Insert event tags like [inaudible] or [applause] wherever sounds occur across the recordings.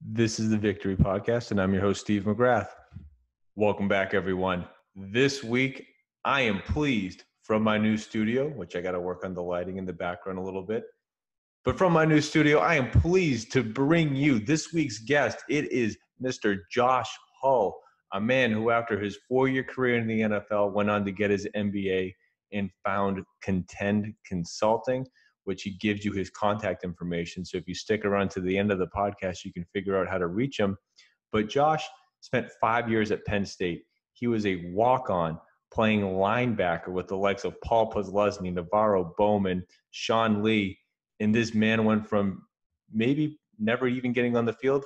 This is the Victory Podcast, and I'm your host, Steve McGrath. Welcome back, everyone. This week, I am pleased from my new studio, which I got to work on the lighting in the background a little bit. But from my new studio, I am pleased to bring you this week's guest. It is Mr. Josh Hull, a man who, after his four year career in the NFL, went on to get his MBA and found Contend Consulting which he gives you his contact information. So if you stick around to the end of the podcast, you can figure out how to reach him. But Josh spent five years at Penn State. He was a walk on playing linebacker with the likes of Paul Posluszny, NaVorro Bowman, Sean Lee. And this man went from maybe never even getting on the field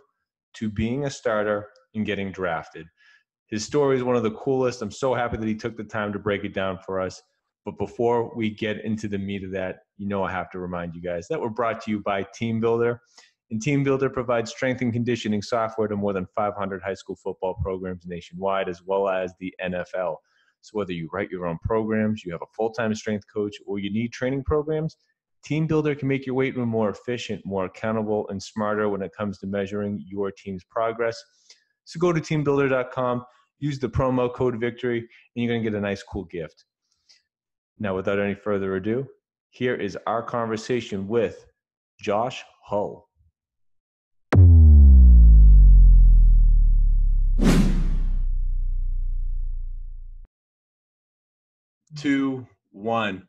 to being a starter and getting drafted. His story is one of the coolest. I'm so happy that he took the time to break it down for us. But before we get into the meat of that, you know I have to remind you guys that we're brought to you by TeamBuildr. And TeamBuildr provides strength and conditioning software to more than 500 high school football programs nationwide, as well as the NFL. So whether you write your own programs, you have a full-time strength coach, or you need training programs, TeamBuildr can make your weight room more efficient, more accountable, and smarter when it comes to measuring your team's progress. So go to teambuildr.com, use the promo code VICTORY, and you're going to get a nice, cool gift. Now, without any further ado, here is our conversation with Josh Hull. Two, one,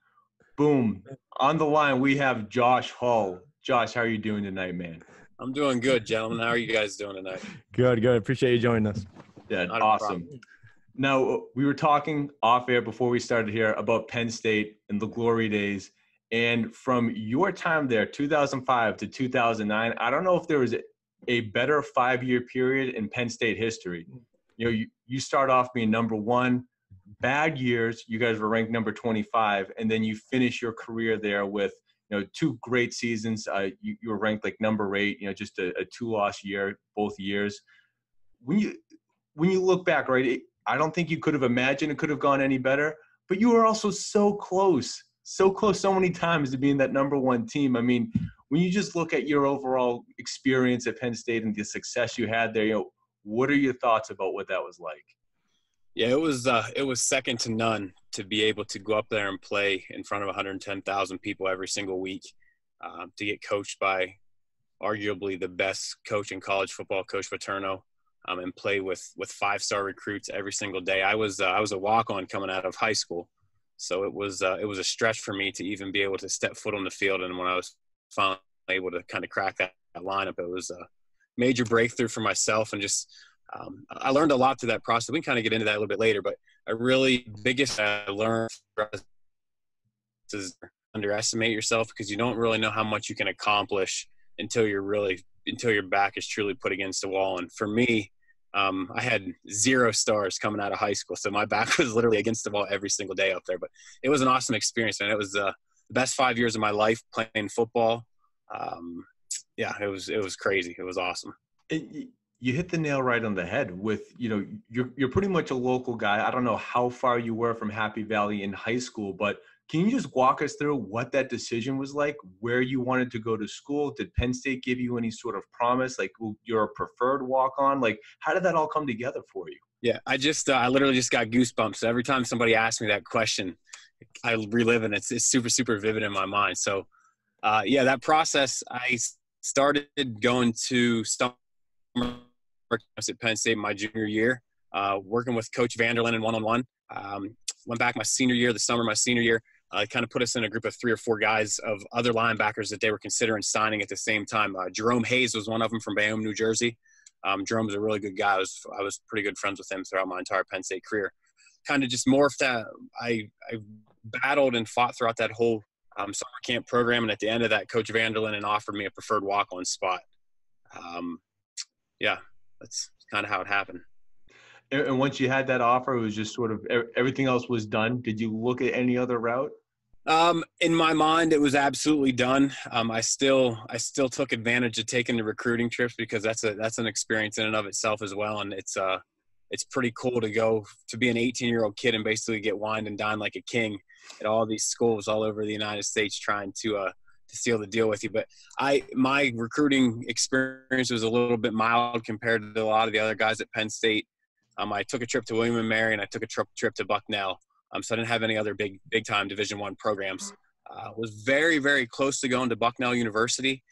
boom. On the line, we have Josh Hull. Josh, how are you doing tonight, man? I'm doing good, gentlemen. How are you guys doing tonight? Good, good. Appreciate you joining us. Yeah, awesome. Now, we were talking off air before we started here about Penn State and the glory days. And from your time there, 2005 to 2009, I don't know if there was a better five year period in Penn State history. You know, you, you start off being number one, bad years, you guys were ranked number 25, and then you finish your career there with, you know, two great seasons. Uh, you, you were ranked like number eight, you know, just a, a two loss year, both years. When you, when you look back, right, it, I don't think you could have imagined it could have gone any better. But you were also so close, so close, so many times to being that number one team. I mean, when you just look at your overall experience at Penn State and the success you had there, you know, what are your thoughts about what that was like? Yeah, it was uh, it was second to none to be able to go up there and play in front of 110,000 people every single week, uh, to get coached by arguably the best coach in college football, Coach Paterno um, and play with with five star recruits every single day. I was uh, I was a walk on coming out of high school, so it was uh, it was a stretch for me to even be able to step foot on the field. And when I was finally able to kind of crack that, that lineup, it was a major breakthrough for myself and just. Um, I learned a lot through that process. We can kind of get into that a little bit later, but a really biggest I learned is underestimate yourself because you don't really know how much you can accomplish until you're really until your back is truly put against the wall. And for me, um, I had zero stars coming out of high school, so my back [laughs] was literally against the wall every single day up there. But it was an awesome experience, and it was uh, the best five years of my life playing football. Um, yeah, it was it was crazy. It was awesome. You hit the nail right on the head with you know you're you're pretty much a local guy. I don't know how far you were from Happy Valley in high school, but can you just walk us through what that decision was like? Where you wanted to go to school? Did Penn State give you any sort of promise? Like you're a preferred walk on? Like how did that all come together for you? Yeah, I just uh, I literally just got goosebumps so every time somebody asks me that question. I relive it. It's, it's super super vivid in my mind. So, uh, yeah, that process. I started going to summer camps at Penn State my junior year, uh, working with Coach Vanderlinden one on one. Went back my senior year, the summer my senior year uh, kind of put us in a group of three or four guys of other linebackers that they were considering signing at the same time. Uh, Jerome Hayes was one of them from Bayonne, New Jersey. Um, Jerome was a really good guy. I was, I was pretty good friends with him throughout my entire Penn State career. Kind of just morphed that. I, I battled and fought throughout that whole um, summer camp program. And at the end of that, Coach Vanderlinden offered me a preferred walk on spot. Um, yeah, that's kind of how it happened. And once you had that offer, it was just sort of everything else was done. Did you look at any other route? Um, in my mind, it was absolutely done. Um, I still, I still took advantage of taking the recruiting trips because that's a that's an experience in and of itself as well, and it's uh, it's pretty cool to go to be an 18 year old kid and basically get wined and dined like a king at all these schools all over the United States, trying to uh, to seal the deal with you. But I my recruiting experience was a little bit mild compared to a lot of the other guys at Penn State. Um, I took a trip to William and Mary, and I took a trip trip to Bucknell. Um, so I didn't have any other big big time Division One programs. Uh, was very very close to going to Bucknell University.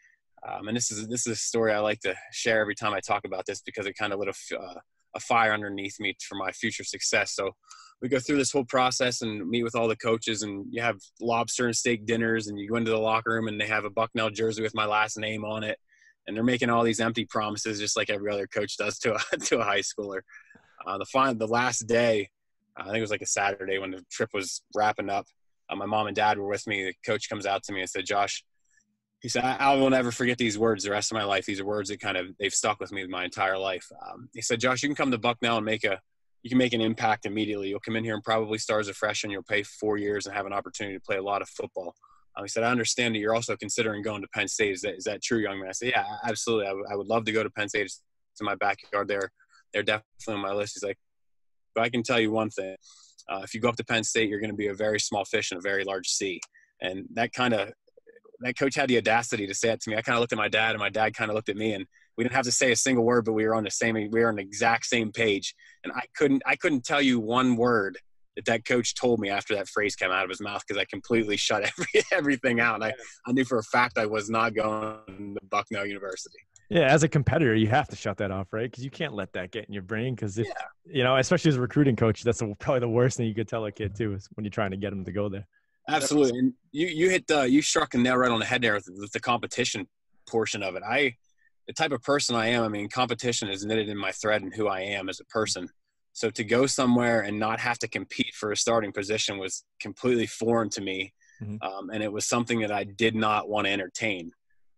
Um, and this is this is a story I like to share every time I talk about this because it kind of lit a, uh, a fire underneath me for my future success. So we go through this whole process and meet with all the coaches, and you have lobster and steak dinners, and you go into the locker room and they have a Bucknell jersey with my last name on it, and they're making all these empty promises just like every other coach does to a [laughs] to a high schooler. Uh, the final, the last day, I think it was like a Saturday when the trip was wrapping up. Uh, my mom and dad were with me. The coach comes out to me and said, "Josh." he said, I, I, will never forget these words the rest of my life. These are words that kind of, they've stuck with me my entire life. Um, he said, Josh, you can come to Bucknell and make a, you can make an impact immediately. You'll come in here and probably start as a freshman. You'll pay four years and have an opportunity to play a lot of football. Um, he said, I understand that you're also considering going to Penn State. Is that, is that true, young man? I said, yeah, absolutely. I, w- I would love to go to Penn State. It's in my backyard there. They're definitely on my list. He's like, but I can tell you one thing. Uh, if you go up to Penn State, you're going to be a very small fish in a very large sea. And that kind of that coach had the audacity to say it to me. I kind of looked at my dad, and my dad kind of looked at me, and we didn't have to say a single word, but we were on the same, we were on the exact same page. And I couldn't, I couldn't tell you one word that that coach told me after that phrase came out of his mouth because I completely shut [laughs] every, everything out. And I, I knew for a fact I was not going to Bucknell University. Yeah, as a competitor, you have to shut that off, right? Because you can't let that get in your brain. Because if yeah. you know, especially as a recruiting coach, that's probably the worst thing you could tell a kid too is when you're trying to get them to go there. Absolutely, and you you hit the you struck a nail right on the head there with, with the competition portion of it. I, the type of person I am, I mean, competition is knitted in my thread and who I am as a person. So to go somewhere and not have to compete for a starting position was completely foreign to me, mm-hmm. um, and it was something that I did not want to entertain.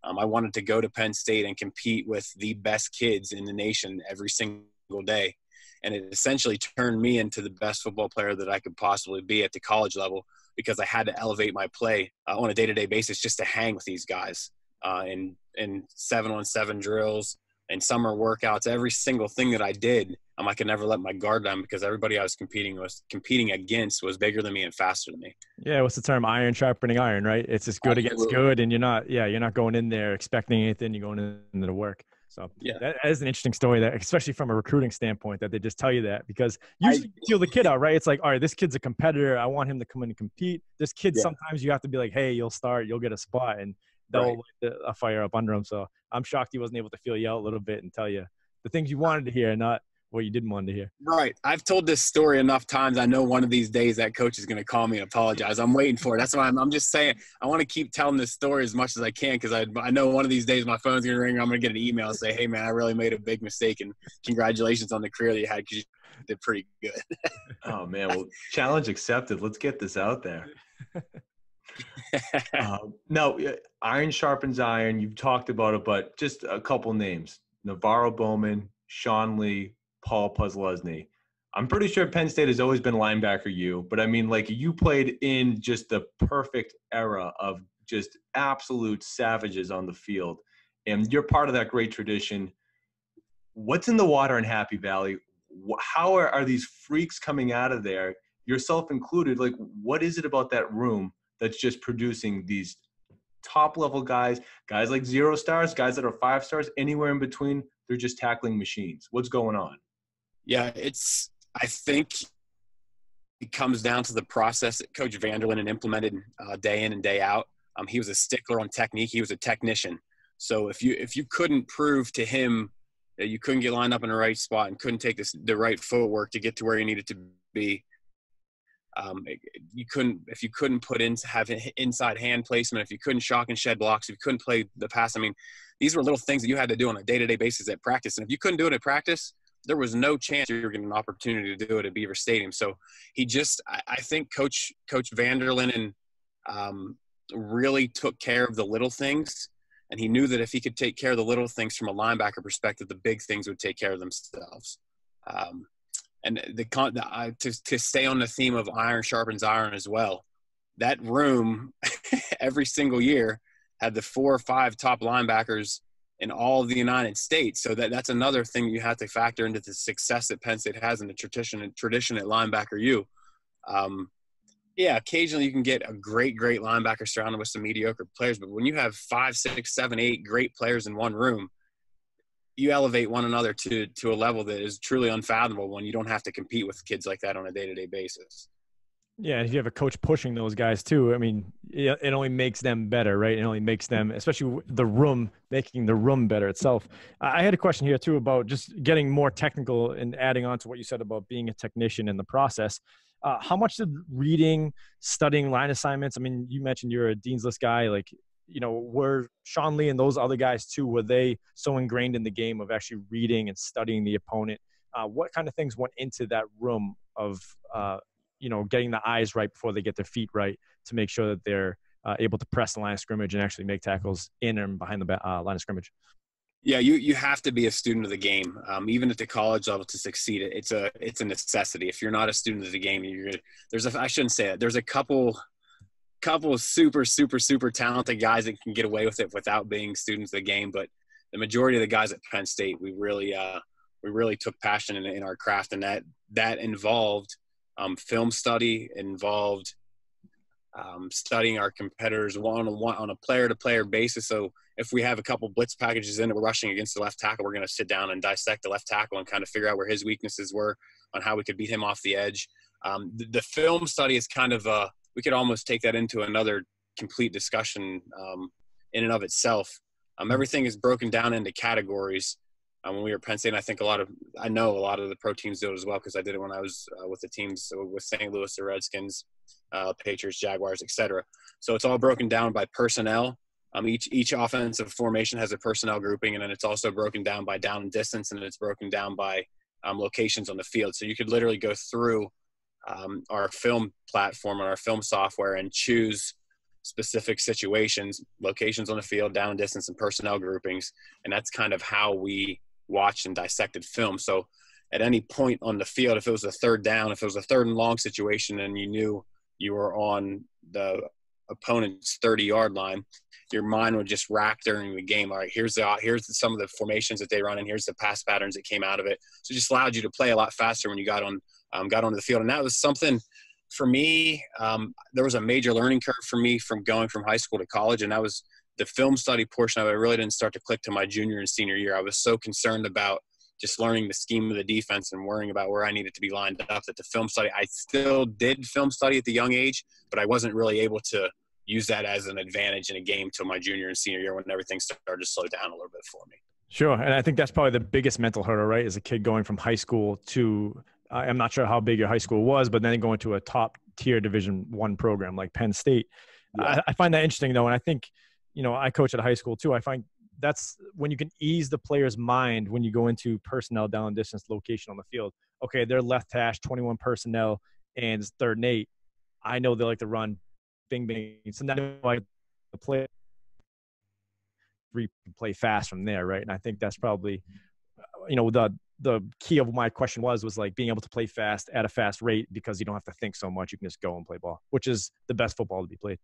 Um, I wanted to go to Penn State and compete with the best kids in the nation every single day, and it essentially turned me into the best football player that I could possibly be at the college level because I had to elevate my play uh, on a day to day basis just to hang with these guys uh, in in seven on seven drills and summer workouts. Every single thing that I did, um, I could never let my guard down because everybody I was competing was competing against was bigger than me and faster than me. Yeah, what's the term? Iron sharpening iron, right? It's just good Absolutely. against good, and you're not. Yeah, you're not going in there expecting anything. You're going into the work. So yeah, that is an interesting story that, especially from a recruiting standpoint, that they just tell you that because usually I, you feel the kid out, right? It's like, all right, this kid's a competitor. I want him to come in and compete. This kid, yeah. sometimes you have to be like, hey, you'll start, you'll get a spot, and they'll right. a fire up under him. So I'm shocked he wasn't able to feel you out a little bit and tell you the things you wanted to hear, not what you didn't want to hear. Right. I've told this story enough times. I know one of these days that coach is going to call me and apologize. I'm waiting for it. That's why I'm, I'm just saying I want to keep telling this story as much as I can because I, I know one of these days my phone's going to ring. I'm going to get an email and say, hey, man, I really made a big mistake and congratulations on the career that you had because you did pretty good. [laughs] oh, man. Well, challenge accepted. Let's get this out there. uh, [laughs] no, iron sharpens iron. You've talked about it, but just a couple names NaVorro Bowman, Sean Lee, Paul Posluszny. I'm pretty sure Penn State has always been linebacker U, but I mean, like you played in just the perfect era of just absolute savages on the field, and you're part of that great tradition. What's in the water in Happy Valley? How are, are these freaks coming out of there, yourself included? Like, what is it about that room that's just producing these top level guys, guys like zero stars, guys that are five stars, anywhere in between? They're just tackling machines. What's going on? Yeah, it's. I think it comes down to the process that Coach Vanderlinden had implemented uh, day in and day out. Um, he was a stickler on technique. He was a technician. So if you if you couldn't prove to him that you couldn't get lined up in the right spot and couldn't take this, the right footwork to get to where you needed to be, um, you couldn't if you couldn't put in have inside hand placement, if you couldn't shock and shed blocks, if you couldn't play the pass. I mean, these were little things that you had to do on a day to day basis at practice. And if you couldn't do it at practice, there was no chance you were getting an opportunity to do it at Beaver Stadium. So he just, I, I think Coach Coach Vanderlinden um, really took care of the little things, and he knew that if he could take care of the little things from a linebacker perspective, the big things would take care of themselves. Um, and the, the to to stay on the theme of iron sharpens iron as well. That room [laughs] every single year had the four or five top linebackers in all of the United States. So that, that's another thing you have to factor into the success that Penn State has in the tradition tradition at linebacker U. Um, Yeah, occasionally you can get a great, great linebacker surrounded with some mediocre players, but when you have five, six, seven, eight great players in one room, you elevate one another to to a level that is truly unfathomable when you don't have to compete with kids like that on a day to day basis. Yeah, if you have a coach pushing those guys too, I mean, it only makes them better, right? It only makes them, especially the room, making the room better itself. I had a question here too about just getting more technical and adding on to what you said about being a technician in the process. Uh, how much did reading, studying line assignments? I mean, you mentioned you're a dean's list guy. Like, you know, were Sean Lee and those other guys too? Were they so ingrained in the game of actually reading and studying the opponent? Uh, what kind of things went into that room of uh, you know getting the eyes right before they get their feet right to make sure that they're uh, able to press the line of scrimmage and actually make tackles in and behind the uh, line of scrimmage. Yeah, you you have to be a student of the game, um, even at the college level to succeed. It's a it's a necessity. If you're not a student of the game, you're gonna, there's a I shouldn't say it. There's a couple couple of super super super talented guys that can get away with it without being students of the game, but the majority of the guys at Penn State, we really uh, we really took passion in, in our craft, and that that involved um, film study involved um, studying our competitors one on one on a player to player basis. So if we have a couple blitz packages in and we're rushing against the left tackle, we're going to sit down and dissect the left tackle and kind of figure out where his weaknesses were on how we could beat him off the edge. Um, the, the, film study is kind of a, we could almost take that into another complete discussion um, in and of itself. Um, everything is broken down into categories um, when we were Penn State. I think a lot of I know a lot of the pro teams do it as well because I did it when I was uh, with the teams with St. Louis, the Redskins, uh, Patriots, Jaguars, etc. So it's all broken down by personnel. Um, each each offensive formation has a personnel grouping, and then it's also broken down by down and distance, and it's broken down by um, locations on the field. So you could literally go through um, our film platform and our film software and choose specific situations, locations on the field, down distance, and personnel groupings, and that's kind of how we watched and dissected film. So at any point on the field, if it was a third down, if it was a third and long situation, and you knew you were on the opponent's 30 yard line, your mind would just rack during the game. All right, here's the here's the, some of the formations that they run, and here's the pass patterns that came out of it. So it just allowed you to play a lot faster when you got on um, got onto the field, and that was something for me. Um, there was a major learning curve for me from going from high school to college, and that was the film study portion of it really didn't start to click to my junior and senior year. I was so concerned about just learning the scheme of the defense and worrying about where I needed to be lined up that the film study, I still did film study at the young age, but I wasn't really able to use that as an advantage in a game till my junior and senior year when everything started to slow down a little bit for me. Sure. And I think that's probably the biggest mental hurdle, right? As a kid going from high school to, I'm not sure how big your high school was, but then going to a top tier division one program like Penn State. Yeah. I, I find that interesting though. And I think, you know, I coach at a high school too. I find that's when you can ease the player's mind when you go into personnel down distance location on the field. Okay, they're left hash, 21 personnel, and it's third and eight. I know they like to run bing bing. So now I play play fast from there, right? And I think that's probably uh, you know the the key of my question was was like being able to play fast at a fast rate because you don't have to think so much. You can just go and play ball, which is the best football to be played.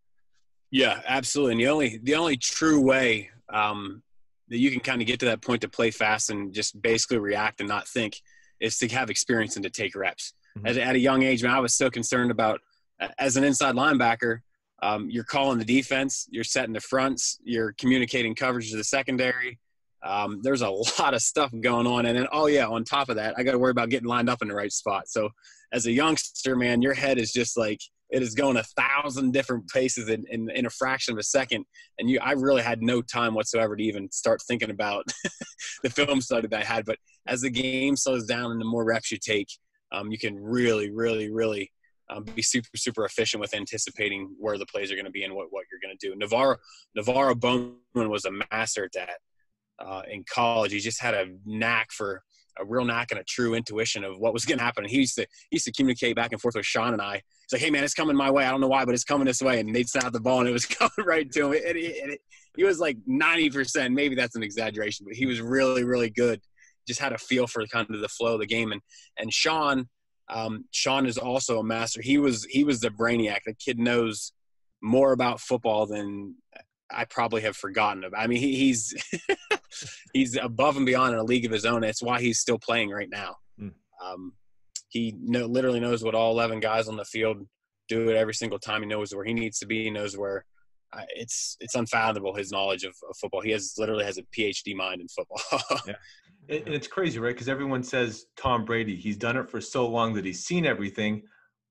Yeah, absolutely. And the only the only true way um, that you can kind of get to that point to play fast and just basically react and not think is to have experience and to take reps. Mm-hmm. At, at, a young age, man, I was so concerned about as an inside linebacker. Um, you're calling the defense, you're setting the fronts, you're communicating coverage to the secondary. Um, there's a [laughs] lot of stuff going on, and then oh yeah, on top of that, I got to worry about getting lined up in the right spot. So as a youngster, man, your head is just like it is going a thousand different paces in, in, in, a fraction of a second. And you, I really had no time whatsoever to even start thinking about [laughs] the film study that I had. But as the game slows down and the more reps you take, um, you can really, really, really um, be super, super efficient with anticipating where the plays are going to be and what, what you're going to do. NaVorro NaVorro Bowman was a master at that uh, in college. He just had a knack for a real knack and a true intuition of what was going to happen. And he used to he used to communicate back and forth with Sean and I. He's like, "Hey man, it's coming my way. I don't know why, but it's coming this way." And they'd snap the ball, and it was [laughs] coming right to him. And, he, and he was like ninety percent. Maybe that's an exaggeration, but he was really really good. Just had a feel for kind of the flow of the game. And and Sean, um, Sean is also a master. He was he was the brainiac. The kid knows more about football than I probably have forgotten about. I mean, he, he's [laughs] he's above and beyond in a league of his own. It's why he's still playing right now. Mm. Um, he know, literally knows what all 11 guys on the field do it every single time. He knows where he needs to be. He knows where. Uh, it's it's unfathomable his knowledge of, of, football. He has literally has a PhD mind in football. [laughs] yeah, and it's crazy, right? Because everyone says Tom Brady. He's done it for so long that he's seen everything.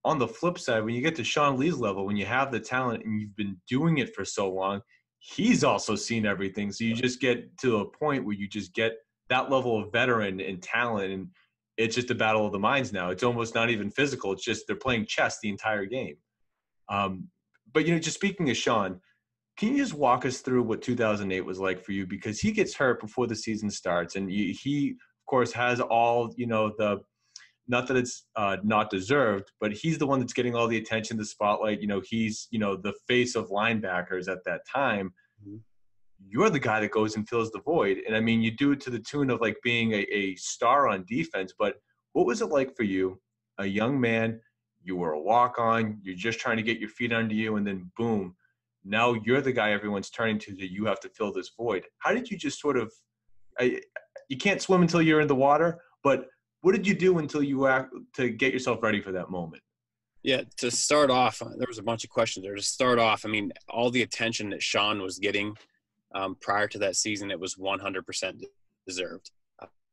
On the flip side, when you get to Sean Lee's level, when you have the talent and you've been doing it for so long, he's also seen everything. So you just get to a point where you just get that level of veteran and talent, and it's just a battle of the minds now. It's almost not even physical. It's just they're playing chess the entire game. Um, but you know, just speaking of Sean, can you just walk us through what 2008 was like for you? Because he gets hurt before the season starts, and he, of course, has all you know the not that it's uh, not deserved, but he's the one that's getting all the attention, the spotlight. You know, he's you know the face of linebackers at that time. Mm-hmm. You're the guy that goes and fills the void, and I mean, you do it to the tune of like being a, a star on defense. But what was it like for you, a young man? You were a walk on. You're just trying to get your feet under you, and then boom, now you're the guy everyone's turning to that you have to fill this void. How did you just sort of? I, you can't swim until you're in the water, but what did you do until you act to get yourself ready for that moment? Yeah, to start off, uh, there was a bunch of questions there. To start off, I mean, all the attention that Sean was getting um, prior to that season, it was 100% deserved.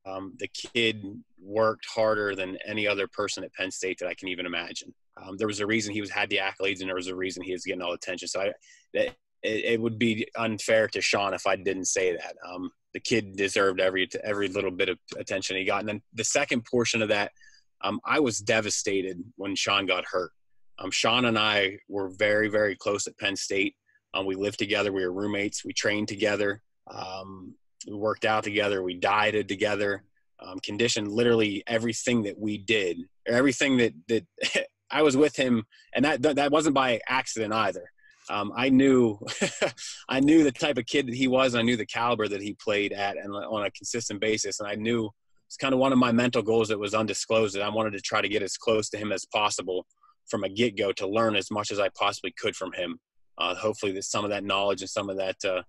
Um, the kid worked harder than any other person at Penn State that I can even imagine. Um, there was a reason he was had the accolades, and there was a reason he was getting all the attention. So I, it, it would be unfair to Sean if I didn't say that. Um, the kid deserved every every little bit of attention he got. And then the second portion of that, um, I was devastated when Sean got hurt. Um, Sean and I were very very close at Penn State. Um, we lived together. We were roommates. We trained together. Um, we worked out together. We dieted together. Um, conditioned literally everything that we did, everything that that [laughs] I was with him, and that that wasn't by accident either um, I knew [laughs] I knew the type of kid that he was. and I knew the caliber that he played at and on a consistent basis. And I knew it's kind of one of my mental goals that was undisclosed that I wanted to try to get as close to him as possible from a get go to learn as much as I possibly could from him. Uh, hopefully, that some of that knowledge and some of that uh,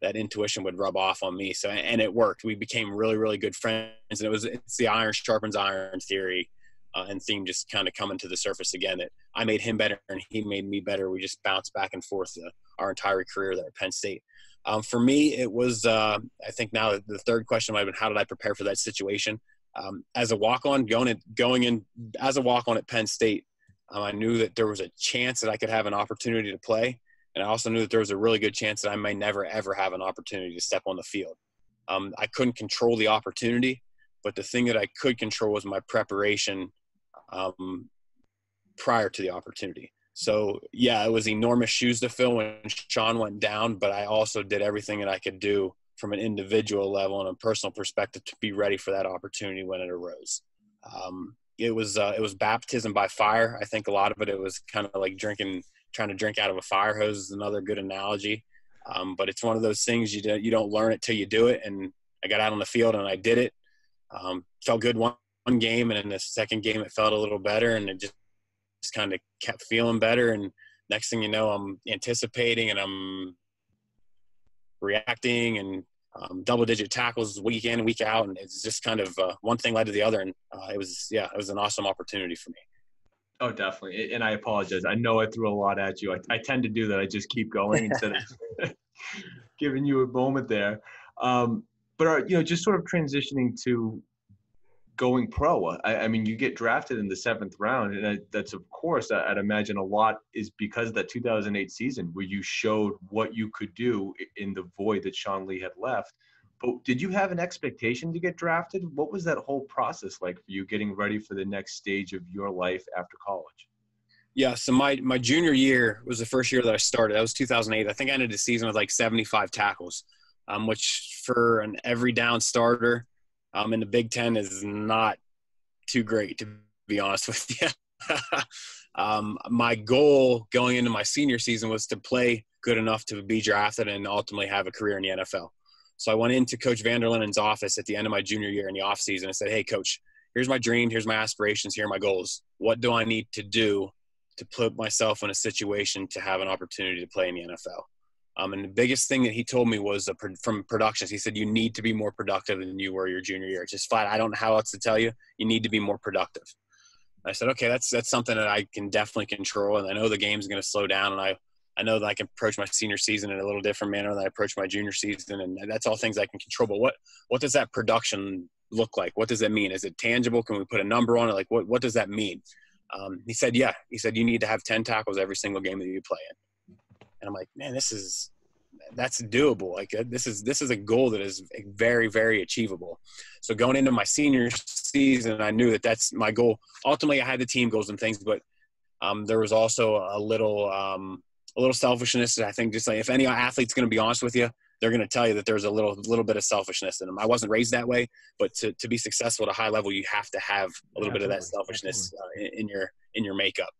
that intuition would rub off on me. So, and it worked. We became really, really good friends, and it was it's the iron sharpens iron theory uh, and theme just kind of coming to the surface again. That I made him better and he made me better. We just bounced back and forth uh, our entire career there at Penn State. Um, for me, it was uh, I think now the third question might have been how did I prepare for that situation? Um, as a walk on, going in, going in as a walk on at Penn State, um, I knew that there was a chance that I could have an opportunity to play, and I also knew that there was a really good chance that I may never ever have an opportunity to step on the field. Um, I couldn't control the opportunity, but the thing that I could control was my preparation um, prior to the opportunity. So yeah, it was enormous shoes to fill when Sean went down, but I also did everything that I could do from an individual level and a personal perspective to be ready for that opportunity when it arose. Um, it was uh, it was baptism by fire. I think a lot of it it was kind of like drinking, trying to drink out of a fire hose is another good analogy. Um, but it's one of those things you don't you don't learn it till you do it. And I got out on the field and I did it. Um, felt good one one game, and in the second game it felt a little better, and it just just kind of kept feeling better. And next thing you know, I'm anticipating and I'm reacting and um, double digit tackles week in week out, and it's just kind of uh, one thing led to the other, and uh, it was yeah, it was an awesome opportunity for me. Oh, definitely. And I apologize. I know I threw a lot at you. I, I tend to do that. I just keep going instead of [laughs] giving you a moment there. Um, but are, you know, just sort of transitioning to going pro. I, I, mean, you get drafted in the seventh round, and that's of course, I'd imagine a lot is because of that 2008 season where you showed what you could do in the void that Sean Lee had left. But did you have an expectation to get drafted? What was that whole process like for you getting ready for the next stage of your life after college? Yeah, so my my junior year was the first year that I started. That was 2008. I think I ended the season with like 75 tackles, um, which for an every down starter um, in the Big Ten is not too great, to be honest with you. [laughs] um, my goal going into my senior season was to play good enough to be drafted and ultimately have a career in the NFL. So I went into Coach Vanderlinden's office at the end of my junior year in the offseason and said, Hey, coach, here's my dream, here's my aspirations, here are my goals. What do I need to do to put myself in a situation to have an opportunity to play in the NFL? Um, and the biggest thing that he told me was uh, from productions, he said, you need to be more productive than you were your junior year. Just flat, I don't know how else to tell you. You need to be more productive. I said, okay, that's that's something that I can definitely control, and I know the game's going to slow down, and I I know that I can approach my senior season in a little different manner than I approach my junior season, and that's all things I can control. But what what does that production look like? What does that mean? Is it tangible? Can we put a number on it? Like what what does that mean? Um, he said, yeah. He said you need to have ten tackles every single game that you play in, and I'm like, man, this is that's doable. Like uh, this is this is a goal that is very very achievable. So going into my senior season, I knew that that's my goal. Ultimately, I had the team goals and things, but um, there was also a little um, a little selfishness. I think just like if any athlete's going to be honest with you, they're going to tell you that there's a little little bit of selfishness in them. I wasn't raised that way, but to, to be successful at a high level, you have to have a little yeah, bit of that selfishness uh, in, in your in your makeup.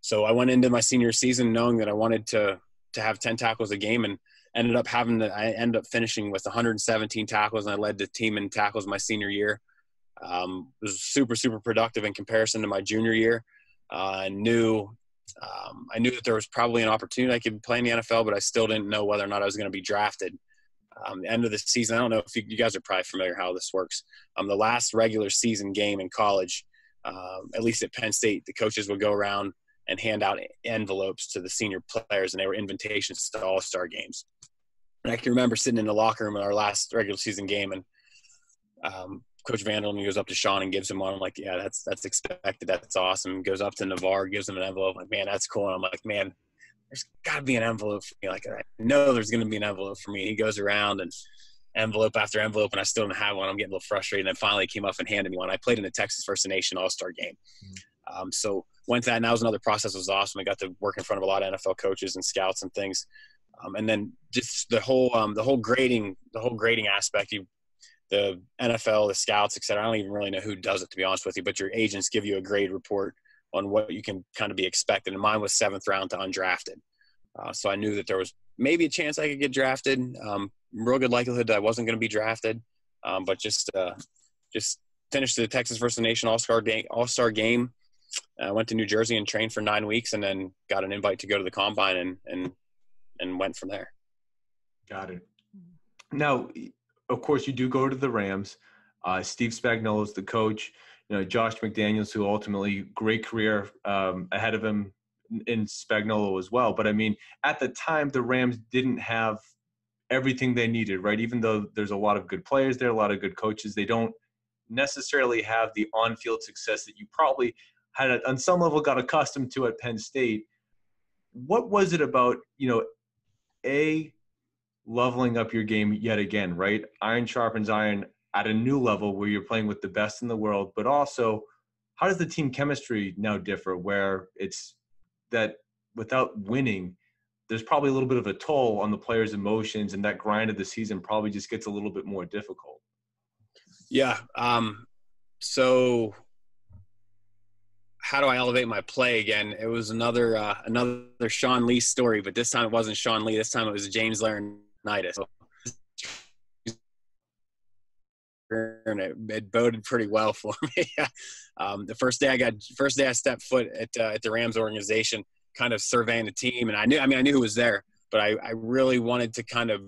So I went into my senior season knowing that I wanted to to have 10 tackles a game and ended up having to, I ended up finishing with 117 tackles and I led the team in tackles my senior year. Um, was super, super productive in comparison to my junior year. Uh, I knew um, I knew that there was probably an opportunity I could play in the NFL, but I still didn't know whether or not I was going to be drafted. Um, end of the season, I don't know if you, you, guys are probably familiar how this works. Um, the last regular season game in college, um, at least at Penn State, the coaches would go around and hand out envelopes to the senior players, and they were invitations to All Star games. And I can remember sitting in the locker room in our last regular season game, and um, Coach Vandal goes up to Sean and gives him one. I'm like, yeah, that's that's expected. That's awesome. Goes up to NaVorro, gives him an envelope. I'm like, man, that's cool. And I'm like, man, there's got to be an envelope for me. Like, I know there's going to be an envelope for me. He goes around and envelope after envelope, and I still don't have one. I'm getting a little frustrated. And then finally, came up and handed me one. I played in the Texas versus Nation All Star game. Mm-hmm. Um, so went that, and that was another process. was awesome. I got to work in front of a lot of NFL coaches and scouts and things. Um, and then just the whole um, the whole grading the whole grading aspect. You the NFL, the scouts, et cetera. I don't even really know who does it to be honest with you, but your agents give you a grade report on what you can kind of be expected. And mine was seventh round to undrafted. Uh, so I knew that there was maybe a chance I could get drafted. Um, real good likelihood that I wasn't going to be drafted, um, but just uh, just finished the Texas versus the Nation All Star game. All Star game. I went to New Jersey and trained for nine weeks, and then got an invite to go to the combine and and and went from there. Got it. Now, of course, you do go to the Rams. Uh, Steve Spagnuolo is the coach. You know, Josh McDaniels, who ultimately great career um, ahead of him in Spagnuolo as well. But I mean, at the time, the Rams didn't have everything they needed, right? Even though there's a lot of good players there, a lot of good coaches, they don't necessarily have the on-field success that you probably had on some level got accustomed to at Penn State. What was it about, you know, a leveling up your game yet again, right? Iron sharpens iron at a new level where you're playing with the best in the world, but also how does the team chemistry now differ where it's that without winning, there's probably a little bit of a toll on the players' emotions and that grind of the season probably just gets a little bit more difficult. Yeah. Um, so how do I elevate my play again? It was another uh, another Sean Lee story, but this time it wasn't Sean Lee. This time it was James Laurinaitis. And it, it, boded pretty well for [laughs] me. um, the first day I got, first day I stepped foot at uh, at the Rams organization, kind of surveying the team, and I knew, I mean, I knew who was there, but I, I really wanted to kind of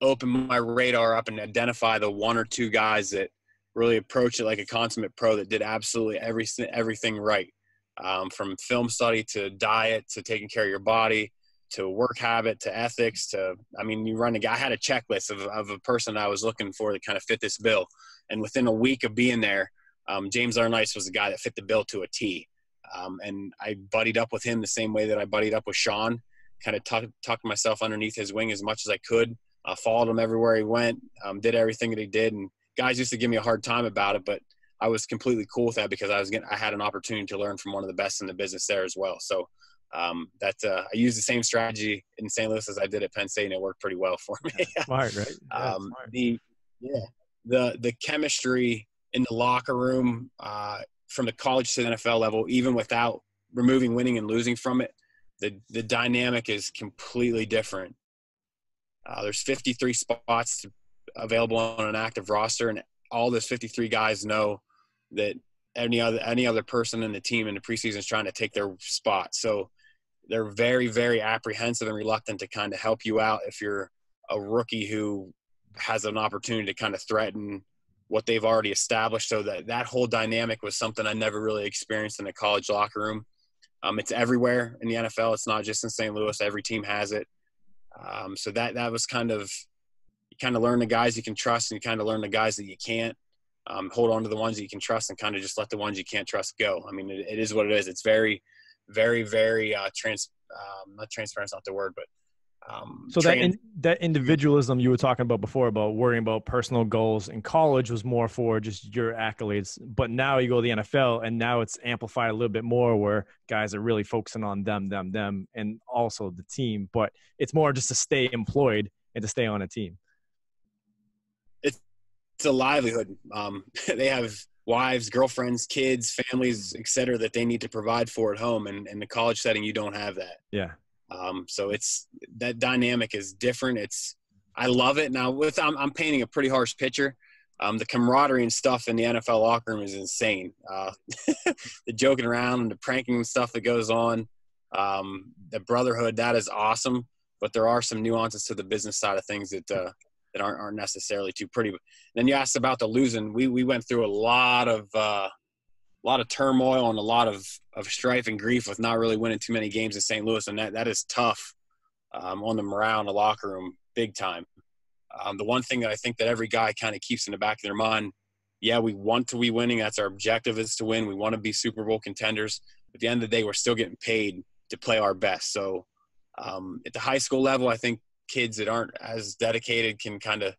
open my radar up and identify the one or two guys that really approach it like a consummate pro that did absolutely everything everything right, um, from film study to diet to taking care of your body to work habit to ethics to I mean you run a guy I had a checklist of, of a person I was looking for that kind of fit this bill, and within a week of being there, um, James Laurinaitis was the guy that fit the bill to a T. Um, and I buddied up with him the same way that I buddied up with Sean, kind of tucked, tucked myself underneath his wing as much as I could. Uh, followed him everywhere he went, um, did everything that he did, and guys used to give me a hard time about it, but I was completely cool with that because I was getting, I had an opportunity to learn from one of the best in the business there as well. So um, that uh, I used the same strategy in St. Louis as I did at Penn State, and it worked pretty well for me. [laughs] smart, right? Yeah, um, smart. The yeah, the the chemistry in the locker room uh, from the college to the NFL level, even without removing winning and losing from it, the the dynamic is completely different. Uh, there's 53 spots to available on an active roster, and all those 53 guys know that any other any other person in the team in the preseason is trying to take their spot. So they're very very apprehensive and reluctant to kind of help you out if you're a rookie who has an opportunity to kind of threaten what they've already established. So that that whole dynamic was something I never really experienced in a college locker room. Um, it's everywhere in the NFL. It's not just in St. Louis. Every team has it. Um, so that that was kind of kind of learn the guys you can trust, and you kind of learn the guys that you can't. Um, hold on to the ones that you can trust, and kind of just let the ones you can't trust go. I mean, it, it is what it is. It's very, very, very uh, trans. Um, not transparent, not the word, but um, so that in, that individualism you were talking about before about worrying about personal goals in college was more for just your accolades, but now you go to the NFL and now it's amplified a little bit more where guys are really focusing on them, them, them, and also the team. But it's more just to stay employed and to stay on a team. It's a livelihood. Um, [laughs] they have wives, girlfriends, kids, families, etc. that they need to provide for at home, and in the college setting, you don't have that. Yeah, um, so it's that dynamic is different. It's I love it. Now with I'm, I'm painting a pretty harsh picture. Um, the camaraderie and stuff in the NFL locker room is insane. Uh, [laughs] the joking around and the pranking and stuff that goes on, um, the brotherhood that is awesome. But there are some nuances to the business side of things that uh, that aren't, aren't necessarily too pretty. Then you asked about the losing. We we went through a lot of uh, a lot of turmoil and a lot of, of strife and grief with not really winning too many games in St. Louis, and that that is tough um, on the morale in the locker room, big time. Um, the one thing that I think that every guy kind of keeps in the back of their mind, yeah, we want to be winning. That's our objective is to win. We want to be Super Bowl contenders. At the end of the day, we're still getting paid to play our best. So um, at the high school level, I think kids that aren't as dedicated can kind of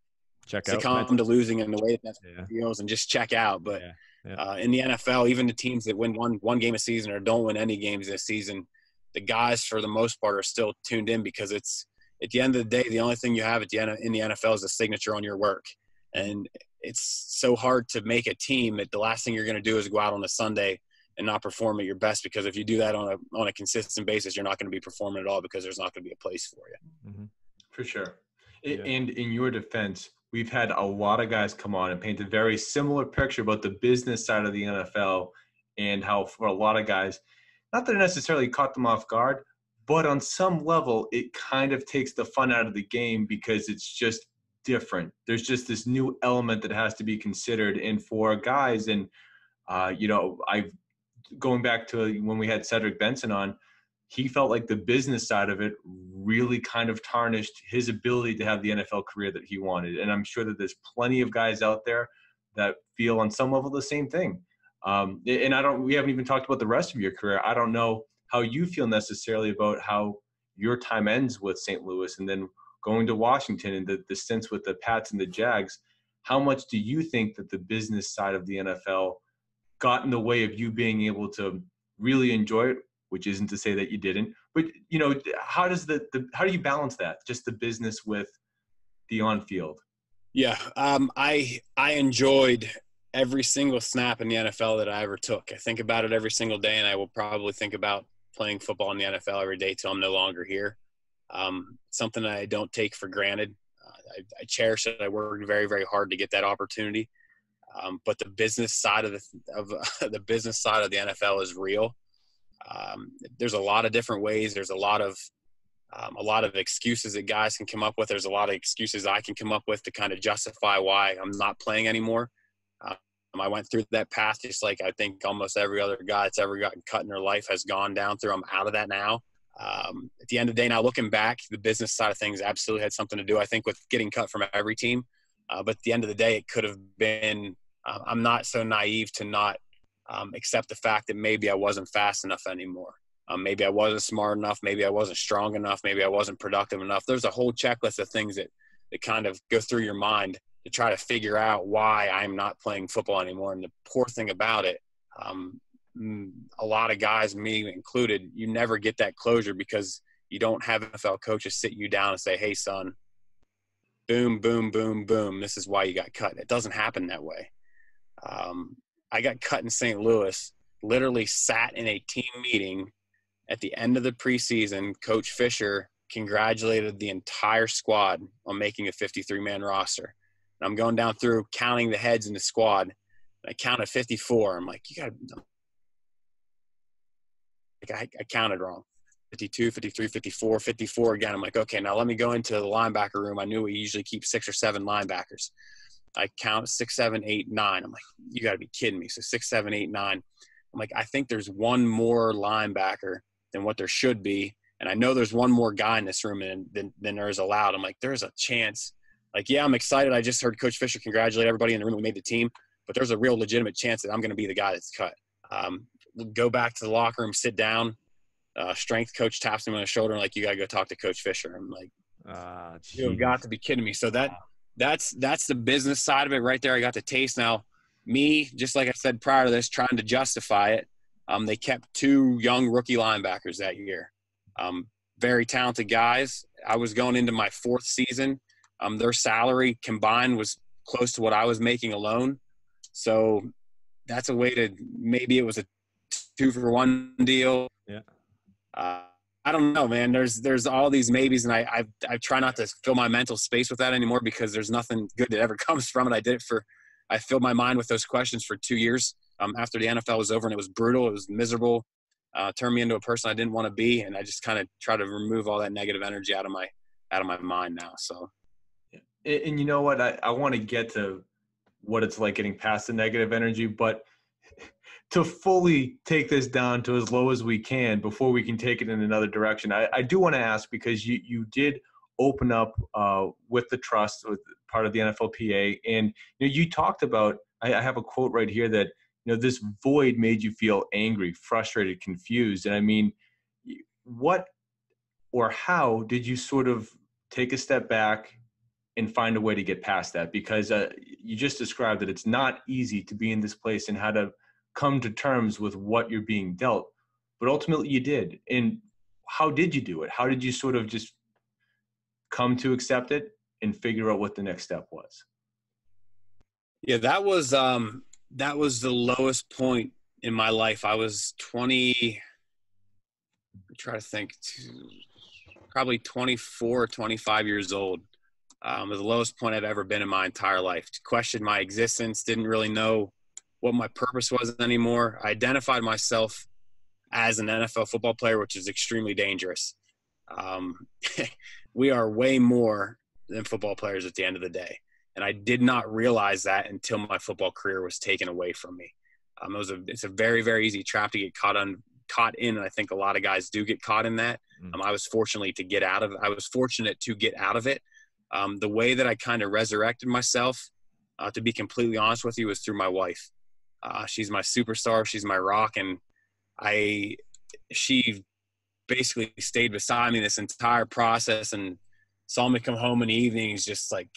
check succumb out. to losing in the way that yeah. feels and just check out. But yeah. Yeah. Uh, in the NFL, even the teams that win one one game a season or don't win any games this season, the guys for the most part are still tuned in because it's at the end of the day, the only thing you have at the end in the NFL is a signature on your work, and it's so hard to make a team that the last thing you're going to do is go out on a Sunday and not perform at your best because if you do that on a on a consistent basis, you're not going to be performing at all because there's not going to be a place for you. Mm-hmm. For sure. Yeah. And in your defense, we've had a lot of guys come on and paint a very similar picture about the business side of the NFL and how for a lot of guys, not that it necessarily caught them off guard, but on some level, it kind of takes the fun out of the game because it's just different. There's just this new element that has to be considered. And for guys, and uh, you know, I've going back to when we had Cedric Benson on, he felt like the business side of it really kind of tarnished his ability to have the NFL career that he wanted. And I'm sure that there's plenty of guys out there that feel on some level the same thing. Um, and I don't, we haven't even talked about the rest of your career. I don't know how you feel necessarily about how your time ends with St. Louis and then going to Washington and the, the stints with the Pats and the Jags. How much do you think that the business side of the NFL got in the way of you being able to really enjoy it which isn't to say that you didn't. But you know, how does the, the how do you balance that? Just the business with the on field. Yeah, um, I I enjoyed every single snap in the NFL that I ever took. I think about it every single day, and I will probably think about playing football in the NFL every day till I'm no longer here. Um, something I don't take for granted. Uh, I, I, cherish it. I worked very, very hard to get that opportunity. Um, but the business side of the of uh, [laughs] the business side of the NFL is real. Um, there's a lot of different ways. There's a lot of um, a lot of excuses that guys can come up with. There's a lot of excuses I can come up with to kind of justify why I'm not playing anymore. Um, I went through that path just like I think almost every other guy that's ever gotten cut in their life has gone down through. I'm out of that now. Um, at the end of the day, now looking back, the business side of things absolutely had something to do, I think, with getting cut from every team. Uh, but at the end of the day, it could have been. Uh, I'm not so naive to not um, accept the fact that maybe I wasn't fast enough anymore. Um, maybe I wasn't smart enough. Maybe I wasn't strong enough. Maybe I wasn't productive enough. There's a whole checklist of things that, that kind of go through your mind to try to figure out why I'm not playing football anymore. And the poor thing about it, um, a lot of guys, me included, you never get that closure because you don't have NFL coaches sit you down and say, hey, son, boom, boom, boom, boom, this is why you got cut. It doesn't happen that way. Um, I got cut in St. Louis, literally sat in a team meeting at the end of the preseason. Coach Fisher congratulated the entire squad on making a 53 man roster. And I'm going down through counting the heads in the squad. I counted 54. I'm like, you got to. I, I counted wrong. 52, 53, 54, 54 again. I'm like, okay, now let me go into the linebacker room. I knew we usually keep six or seven linebackers. I count six, seven, eight, nine. I'm like, you got to be kidding me. So six, seven, eight, nine. I'm like, I think there's one more linebacker than what there should be. And I know there's one more guy in this room than, than, than there is allowed. I'm like, there's a chance. Like, yeah, I'm excited. I just heard Coach Fisher congratulate everybody in the room who made the team, but there's a real legitimate chance that I'm going to be the guy that's cut. Um, go back to the locker room, sit down. Uh, strength coach taps me on the shoulder, like, you got to go talk to Coach Fisher. I'm like, uh, you've got to be kidding me. So that that's that's the business side of it right there. I got the taste now. Me, just like I said prior to this, trying to justify it. Um, they kept two young rookie linebackers that year. Um, very talented guys. I was going into my fourth season. Um, their salary combined was close to what I was making alone. So that's a way to maybe it was a two for one deal. Yeah. Uh, I don't know, man. There's there's all these maybes, and I I I try not to fill my mental space with that anymore because there's nothing good that ever [laughs] comes from it. I did it for, I filled my mind with those questions for two years um, after the NFL was over, and it was brutal. It was miserable. Uh, turned me into a person I didn't want to be, and I just kind of try to remove all that negative energy out of my out of my mind now. So, and, and you know what? I I want to get to what it's like getting past the negative energy, but to fully take this down to as low as we can before we can take it in another direction. I, I do want to ask because you you did open up uh, with the trust with part of the NFLPA, and you know you talked about. I, I have a quote right here that you know this void made you feel angry, frustrated, confused, and I mean, what or how did you sort of take a step back and find a way to get past that? Because uh, you just described that it's not easy to be in this place and how to come to terms with what you're being dealt but ultimately you did. And how did you do it? How did you sort of just come to accept it and figure out what the next step was? Yeah that was um that was the lowest point in my life. I was 20 I try to think probably 24 25 years old. Um, the lowest point i've ever been in my entire life. Questioned my existence didn't really know what my purpose was anymore. I identified myself as an NFL football player, which is extremely dangerous. Um, [laughs] we are way more than football players at the end of the day. And I did not realize that until my football career was taken away from me. Um, it was a, it's a very, very easy trap to get caught on, caught in. And I think a lot of guys do get caught in that. Mm. Um, I was fortunately to get out of, I was fortunate to get out of it. Um, the way that I kind of resurrected myself, uh, to be completely honest with you, was through my wife. Uh, she's my superstar. She's my rock, and I she basically stayed beside me this entire process and saw me come home in the evenings, just like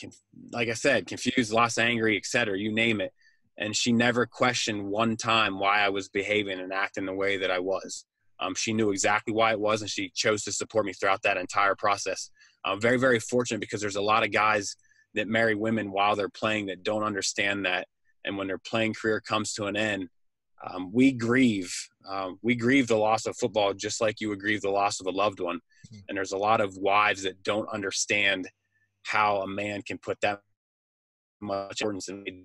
like I said, confused, lost, angry, etc. You name it. And she never questioned one time why I was behaving and acting the way that I was. Um, she knew exactly why it was, and she chose to support me throughout that entire process. I'm very, very fortunate because there's a lot of guys that marry women while they're playing that don't understand that and when their playing career comes to an end, um, we grieve. Um, we grieve the loss of football just like you would grieve the loss of a loved one. Mm-hmm. And there's a lot of wives that don't understand how a man can put that much importance in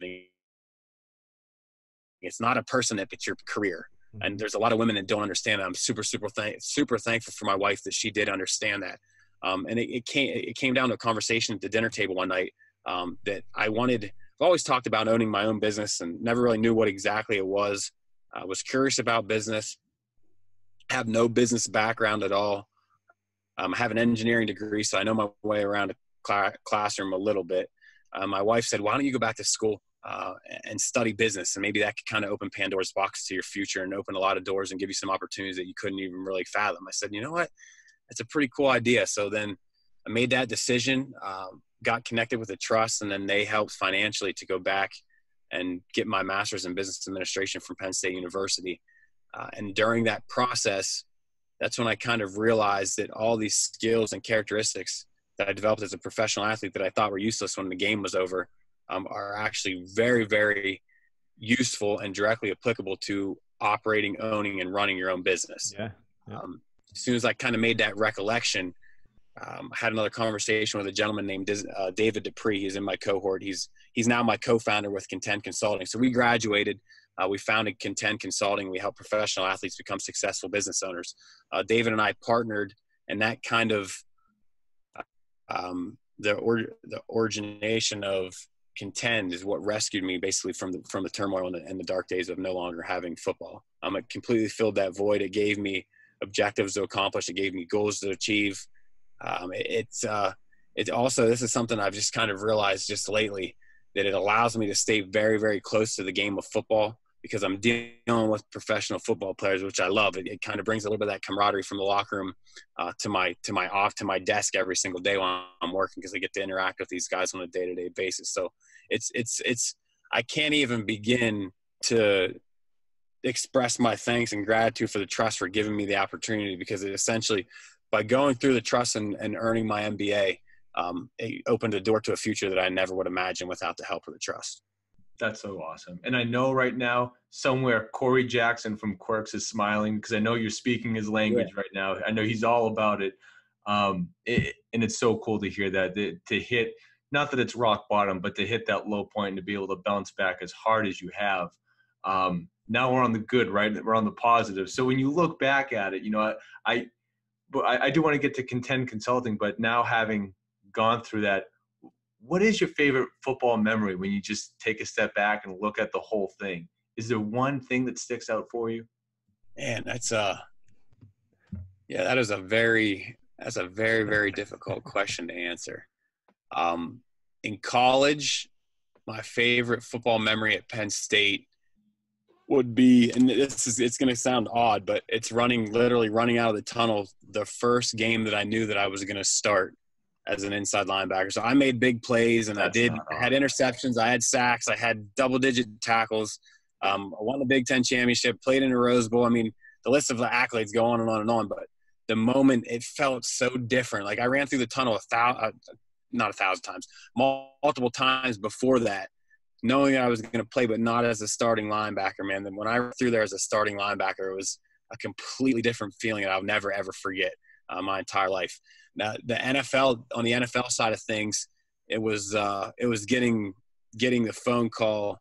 it's not a person that it's your career. Mm-hmm. And there's a lot of women that don't understand that. I'm super, super, thank, super thankful for my wife that she did understand that. Um, and it, it, came, it came down to a conversation at the dinner table one night um, that I wanted – I've always talked about owning my own business and never really knew what exactly it was. I was curious about business, have no business background at all. Um, I have an engineering degree, so I know my way around a cl- classroom a little bit. Uh, my wife said, "Why don't you go back to school uh, and study business, and maybe that could kind of open Pandora's box to your future and open a lot of doors and give you some opportunities that you couldn't even really fathom." I said, "You know what? That's a pretty cool idea." So then I made that decision. Um, got connected with a trust and then they helped financially to go back and get my master's in business administration from Penn State University. Uh, and during that process, that's when I kind of realized that all these skills and characteristics that I developed as a professional athlete that I thought were useless when the game was over um, are actually very, very useful and directly applicable to operating, owning, and running your own business. Yeah. yeah. Um, as soon as I kind of made that recollection, um, I had another conversation with a gentleman named uh, David Dupree. He's in my cohort. He's he's now my co-founder with Contend Consulting. So we graduated. Uh, we founded Contend Consulting. We help professional athletes become successful business owners. Uh, David and I partnered, and that kind of um, the or, the origination of contend is what rescued me basically from the from the turmoil and the, and the dark days of no longer having football. Um, it completely filled that void. It gave me objectives to accomplish. It gave me goals to achieve. Um, it, it's uh, it also this is something I've just kind of realized just lately that it allows me to stay very very close to the game of football because I'm dealing with professional football players, which I love. It, it kind of brings a little bit of that camaraderie from the locker room uh, to my to my off to my desk every single day while I'm working because I get to interact with these guys on a day to day basis. So it's it's it's I can't even begin to express my thanks and gratitude for the trust for giving me the opportunity because it essentially by going through the trust and, and earning my MBA, um, it opened a door to a future that I never would imagine without the help of the trust. That's so awesome. And I know right now somewhere Corey Jackson from Quirks is smiling because I know you're speaking his language yeah. right now. I know he's all about it. Um, it, and it's so cool to hear that, that to hit not that it's rock bottom, but to hit that low point and to be able to bounce back as hard as you have. Um, now we're on the good, right? We're on the positive. So when you look back at it, you know, I, I, but I, I do want to get to contend consulting, but now having gone through that, what is your favorite football memory when you just take a step back and look at the whole thing? Is there one thing that sticks out for you? Man, that's a yeah, that is a very that's a very very difficult question to answer. Um, in college, my favorite football memory at Penn State would be, and this is it's going to sound odd, but it's running literally running out of the tunnel the first game that I knew that I was going to start as an inside linebacker. So I made big plays and That's I did I had interceptions, I had sacks, I had double digit tackles. Um, I won the Big Ten championship, played in a Rose Bowl. I mean, the list of the accolades go on and on and on. But the moment it felt so different. Like I ran through the tunnel a thousand, uh, not a thousand times, multiple times before that, knowing that I was going to play, but not as a starting linebacker, man. Then when I threw there as a starting linebacker, it was a completely different feeling that I'll never ever forget uh, my entire life. Now, the NFL on the NFL side of things, it was uh, it was getting getting the phone call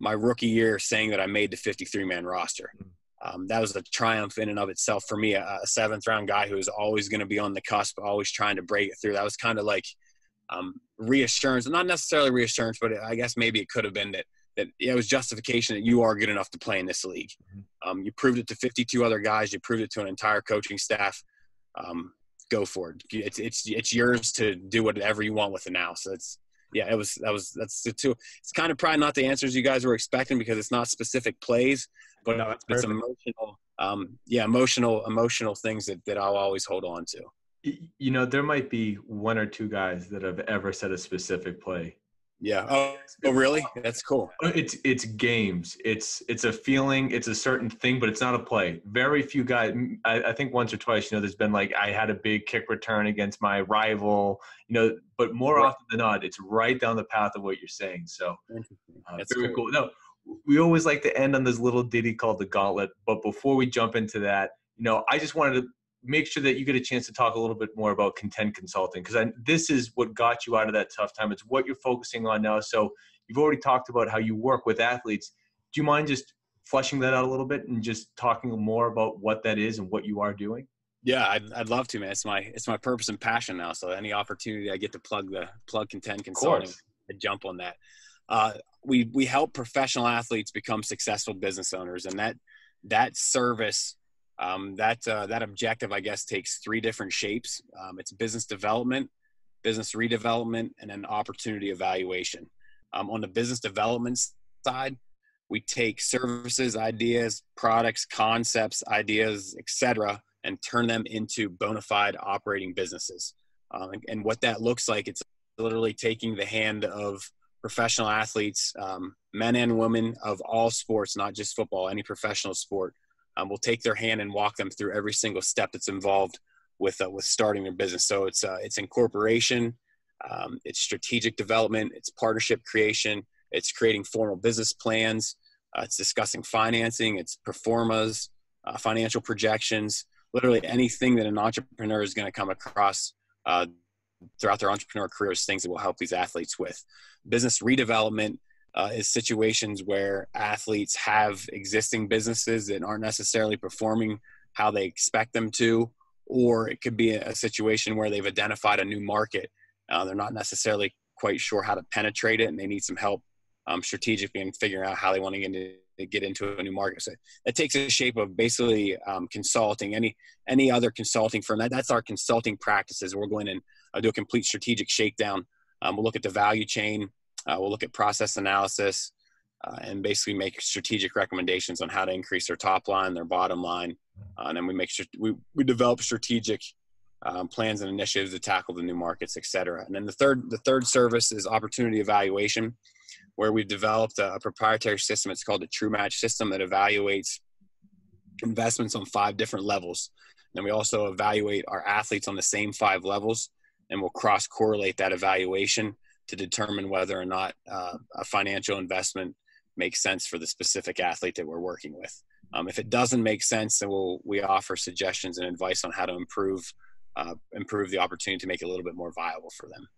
my rookie year saying that I made the 53 man roster. Hmm. Um, that was a triumph in and of itself for me. A, a seventh round guy who was always going to be on the cusp, always trying to break it through. That was kind of like um, reassurance, not necessarily reassurance, but I guess maybe it could have been that that it was justification that you are good enough to play in this league. Mm-hmm. Um, you proved it to 52 other guys. You proved it to an entire coaching staff. Um, go for it. It's it's it's yours to do whatever you want with it now. So it's yeah, it was that was that's the two. It's kind of probably not the answers you guys were expecting because it's not specific plays, but no, it's emotional. Um, yeah, emotional emotional things that that I'll always hold on to you know, there might be one or two guys that have ever said a specific play. Yeah. Oh, oh really? That's cool. Uh, it's it's games. It's it's a feeling. It's a certain thing, but it's not a play. Very few guys. I, I think once or twice, you know, there's been like I had a big kick return against my rival. You know, but more right. often than not, it's right down the path of what you're saying. So uh, That's very cool. cool. No, we always like to end on this little ditty called the Gauntlet. But before we jump into that, you know, I just wanted to make sure that you get a chance to talk a little bit more about Contend Consulting because this is what got you out of that tough time. It's what you're focusing on now. So you've already talked about how you work with athletes. Do you mind just fleshing that out a little bit and just talking more about what that is and what you are doing? Yeah, I'd, I'd love to, man. It's my it's my purpose and passion now. So any opportunity I get to plug the plug Contend Consulting, I jump on that. Uh, we we help professional athletes become successful business owners, and that that service um, that uh, that objective, I guess, takes three different shapes. Um, it's business development, business redevelopment, and an opportunity evaluation. Um, on the business development side, we take services, ideas, products, concepts, ideas, etc., and turn them into bona fide operating businesses. Um, and, and, what that looks like, it's literally taking the hand of professional athletes, um, men and women of all sports, not just football, any professional sport um, will take their hand and walk them through every single step that's involved with uh, with starting their business. So it's uh, it's incorporation, um, it's strategic development, it's partnership creation, it's creating formal business plans, uh, it's discussing financing, it's pro formas, uh, financial projections, literally anything that an entrepreneur is going to come across uh, throughout their entrepreneur careers, things that will help these athletes with business redevelopment uh, is situations where athletes have existing businesses that aren't necessarily performing how they expect them to, or it could be a, situation where they've identified a new market. Uh, they're not necessarily quite sure how to penetrate it and they need some help um, strategically in figuring out how they want to get into, get into a new market. So that takes a shape of basically um, consulting. Any any other consulting firm that, that's our consulting practices. We'll go in and uh, do a complete strategic shakedown. Um, we'll look at the value chain. Uh, we'll look at process analysis. Uh, and basically make strategic recommendations on how to increase their top line, their bottom line, uh, and then we make sure we, we develop strategic um, plans and initiatives to tackle the new markets, et cetera. And then the third, the third service is opportunity evaluation, where we've developed a, a proprietary system. It's called the True Match system that evaluates investments on five different levels. And we also evaluate our athletes on the same five levels, and we'll cross correlate that evaluation to determine whether or not uh, a financial investment makes sense for the specific athlete that we're working with. Um, if it doesn't make sense, then we'll, we offer suggestions and advice on how to improve uh, improve the opportunity to make it a little bit more viable for them.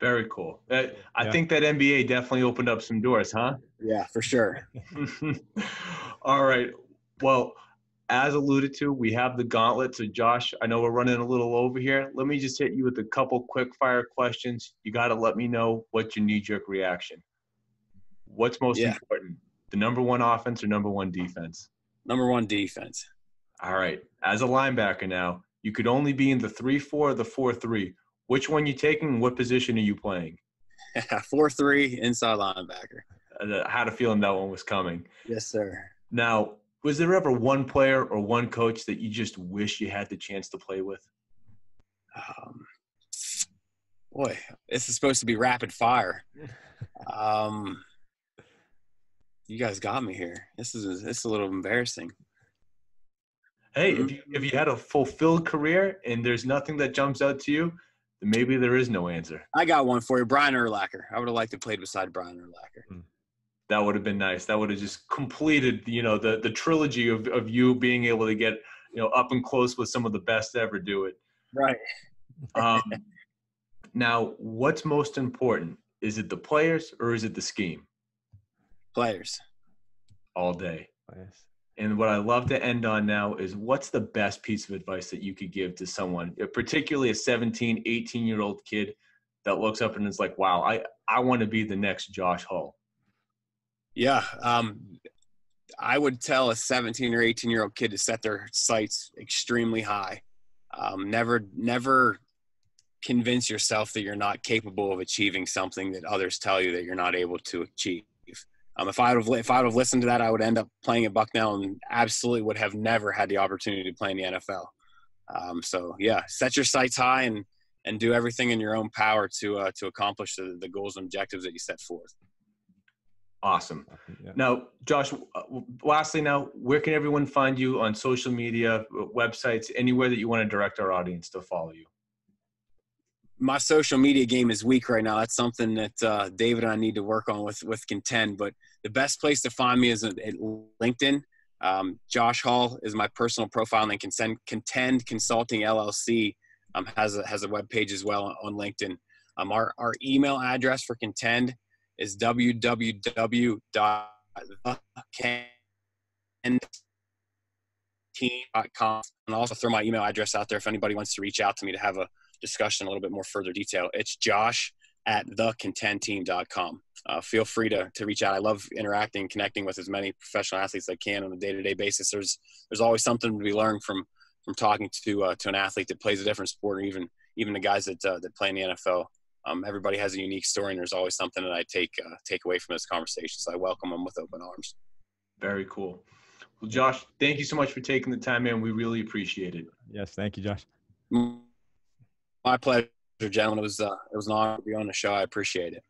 Very cool. Uh, I yeah. think that MBA definitely opened up some doors, huh? Yeah, for sure. [laughs] All right. Well, as alluded to, we have the gauntlet. So, Josh, I know we're running a little over here. Let me just hit you with a couple quick fire questions. You got to let me know what your knee jerk reaction. What's most yeah. important, the number one offense or number one defense? Number one defense. All right. As a linebacker now, you could only be in the three four or the four three. Which one you taking? What position are you playing? [laughs] four three inside linebacker. I had a feeling that one was coming. Yes, sir. Now, was there ever one player or one coach that you just wish you had the chance to play with? Um, boy, this is supposed to be rapid fire. Um, you guys got me here. This is this is a little embarrassing hey, mm-hmm. if you if you had a fulfilled career and there's nothing that jumps out to you, then maybe there is no answer. I got one for you, Brian Urlacher. I would have liked to played beside Brian Urlacher. Mm. That would have been nice. That would have just completed, you know, the the trilogy of of you being able to get, you know, up and close with some of the best to ever do it. Right. um, [laughs] now, what's most important? Is it the players or is it the scheme? Players. All day. Players. And what I love to end on now is what's the best piece of advice that you could give to someone, uh, particularly a 17, 18 year old kid that looks up and is like, wow, I, I want to be the next Josh Hull? Yeah. Um, I would tell a 17 or 18 year old kid to set their sights extremely high. Um, never, never convince yourself that you're not capable of achieving something that others tell you that you're not able to achieve. Um, if I would have if I would have listened to that, I would end up playing at Bucknell and absolutely would have never had the opportunity to play in the NFL. Um, so yeah, set your sights high and and do everything in your own power to uh, to accomplish the, the goals and objectives that you set forth. Awesome. Yeah. Now, Josh, uh, lastly, now, where can everyone find you on social media, websites, anywhere that you want to direct our audience to follow you? my social media game is weak right now. That's something that uh, David and I need to work on with with Contend. But the best place to find me is at, at LinkedIn. Um, Josh Hull is my personal profile, and Contend, Contend Consulting LLC um, has a, has a web page as well on LinkedIn. Um, our our email address for Contend is www.team.com, and I'll also throw my email address out there if anybody wants to reach out to me to have a discussion a little bit more further detail, it's josh at thecontendteam.com. Uh, feel free to, to reach out. I love interacting, connecting with as many professional athletes as I can on a day-to-day basis. There's there's always something to be learned from from talking to uh, to an athlete that plays a different sport, or even even the guys that uh, that play in the NFL. Um, everybody has a unique story, and there's always something that I take uh, take away from this conversation. So I welcome them with open arms. Very cool. Well, Josh, thank you so much for taking the time, man. We really appreciate it. Yes, thank you, Josh. My pleasure, gentlemen. It was uh, it was an honor to be on the show. I appreciate it.